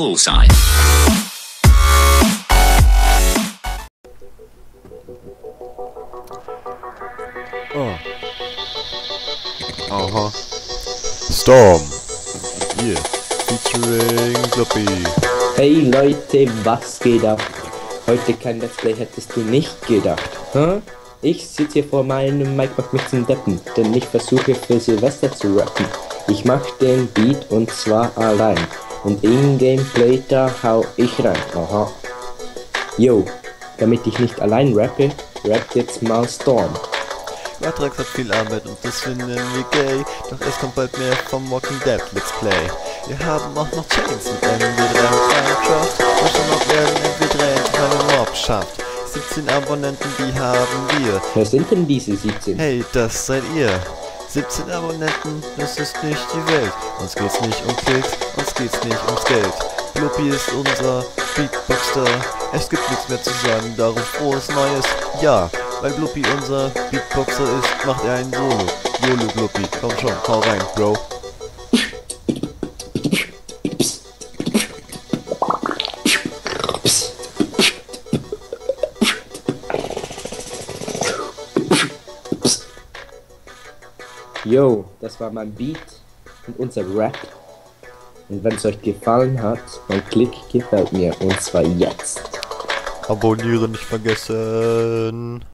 sign. Oh. Aha. Storm. Yeah. Featuring Gloppy. Hey Leute, was geht ab? Heute kein Let's Play hättest du nicht gedacht, hä? Ich sitze hier vor meinem Mic mich zum Deppen, denn ich versuche für Silvester zu rappen. Ich mach den Beat und zwar allein. Und in Gameplay da hau ich rein. Aha. Yo, damit ich nicht allein rappe, rappt jetzt mal Storm. Matrax hat viel Arbeit und das finden wir gay. Doch es kommt bald mehr vom Walking Dead Let's Play. Wir haben auch noch Chains mit MW3 und Minecraft. Und schon noch werden MW3 endlich eine Mob schafft. 17 Abonnenten, die haben wir. Wer sind denn diese 17? Hey, das seid ihr. 17 Abonnenten, das ist nicht die Welt. Uns geht's nicht um Klicks, uns geht's nicht ums Geld. Bluppi ist unser Beatboxer. Es gibt nichts mehr zu sagen, darum frohes Neues. Ja, weil Bluppi unser Beatboxer ist, macht er ein Solo. YOLO Bluppi, komm schon, hau rein, Bro. Yo, das war mein Beat und unser Rap. Und wenn es euch gefallen hat, dann klick gefällt mir und zwar jetzt. Abonnieren nicht vergessen.